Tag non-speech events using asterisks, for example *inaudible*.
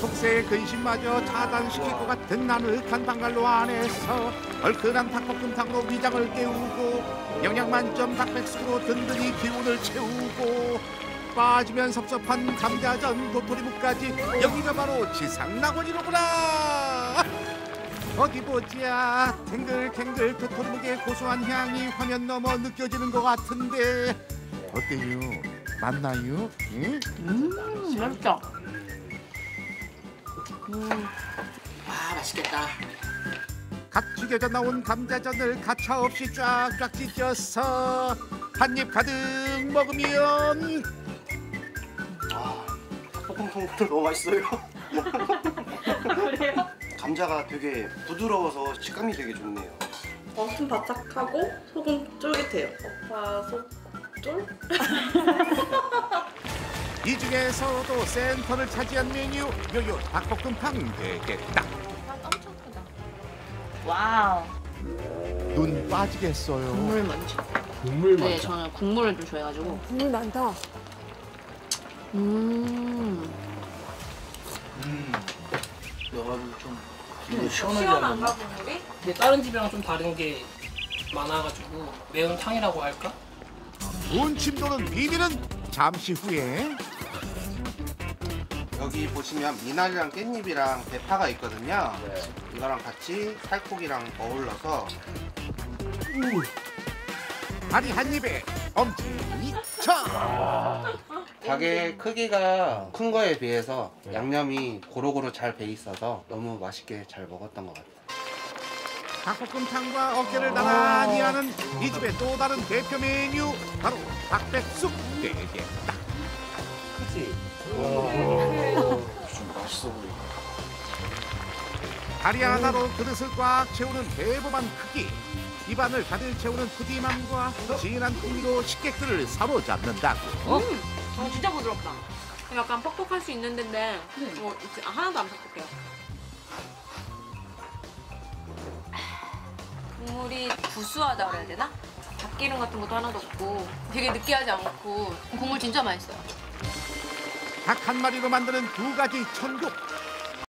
속세의 근심마저 차단시킬 것 같은 나늘한 방갈로 안에서 얼큰한 닭볶음탕으로 위장을 깨우고 영양 만점 닭백숙으로 든든히 기운을 채우고 빠지면 섭섭한 감자전 도토리묵까지 여기가 바로 지상낙원이로구나 어디 보자 탱글탱글 도토리묵의 고소한 향이 화면 넘어 느껴지는 것 같은데 어때요? 맞나요? 응? 음, 맛있다. 아 맛있겠다. 갓 튀겨져 나온 감자전을 가차 없이 쫙쫙 찢어서 한입 가득 먹으면 아 닭볶음탕도 너무 맛있어요. 그래요? 감자가 되게 부드러워서 식감이 되게 좋네요. 겉은 바삭하고 속은 쫄깃해요. 오빠 속 쫄? *laughs* 이 중에서도 센터를 차지한 메뉴 요요 닭볶음탕 되겠다 엄청 크다. wow. 눈 빠지겠어요 국물 많죠? 국물 네, 맛. 저는 국물을 좀 좋아해가지고. 국물 많다. 음. 음. 여가지고 좀 이거 시원하려나? 국물이? 근데 다른 집이랑 좀 다른 게 많아가지고 매운탕이라고 할까? 문침 도는 비밀은 잠시 후에 여기 보시면 미나리랑 깻잎이랑 대파가 있거든요. 네. 이거랑 같이 살코기랑 어울러서 다리 한 입에 엄지 차 닭의 크기가 큰 거에 비해서 양념이 고루고루 잘 배 있어서 너무 맛있게 잘 먹었던 것 같아요. 닭볶음탕과 어깨를 나란히 하는 이 집의 또 다른 대표 메뉴 바로 닭백숙 되겠다 그치? 좀 다리 하나로 그릇을 꽉 채우는 대범한 크기 입안을 가득 채우는 푸짐함과 진한 풍미로 식객들을 사로잡는다고 어, 진짜 부드럽다. 약간 퍽퍽할 수 있는 데인데 어, 진짜 하나도 안 퍽퍽해요. 국물이 구수하다 그래야 되나? 잡기름 같은 것도 하나도 없고 되게 느끼하지 않고 국물 진짜 맛있어요. 닭 한 마리로 만드는 두 가지 천국